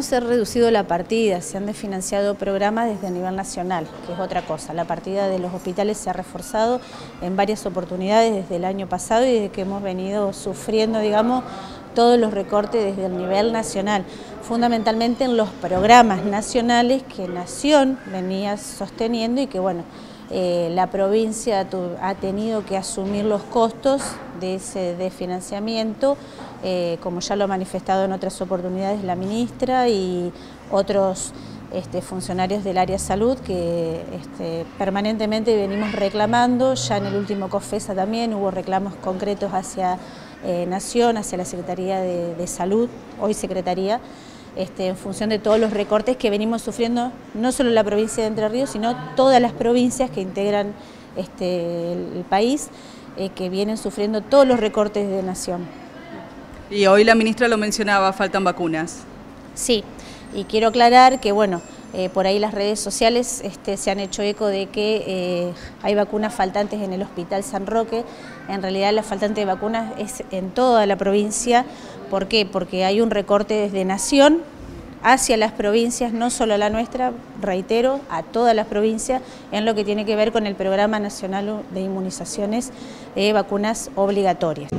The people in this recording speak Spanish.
Se ha reducido la partida, se han desfinanciado programas desde el nivel nacional, que es otra cosa. La partida de los hospitales se ha reforzado en varias oportunidades desde el año pasado y desde que hemos venido sufriendo, digamos, todos los recortes desde el nivel nacional, fundamentalmente en los programas nacionales que Nación venía sosteniendo y que, bueno, eh, la provincia ha tenido que asumir los costos de ese desfinanciamiento, eh, como ya lo ha manifestado en otras oportunidades la ministra y otros este, funcionarios del área salud que este, permanentemente venimos reclamando, ya en el último COFESA también hubo reclamos concretos hacia eh, Nación, hacia la Secretaría de Salud, hoy Secretaría, este, en función de todos los recortes que venimos sufriendo, no solo la provincia de Entre Ríos, sino todas las provincias que integran este, el, país, eh, que vienen sufriendo todos los recortes de nación. Y hoy la ministra lo mencionaba, faltan vacunas. Sí, y quiero aclarar que, bueno, eh, por ahí las redes sociales este, se han hecho eco de que eh, hay vacunas faltantes en el Hospital San Roque. En realidad la faltante de vacunas es en toda la provincia. ¿Por qué? Porque hay un recorte desde Nación hacia las provincias, no solo a la nuestra, reitero, a todas las provincias, en lo que tiene que ver con el Programa Nacional de Inmunizaciones de Vacunas Obligatorias.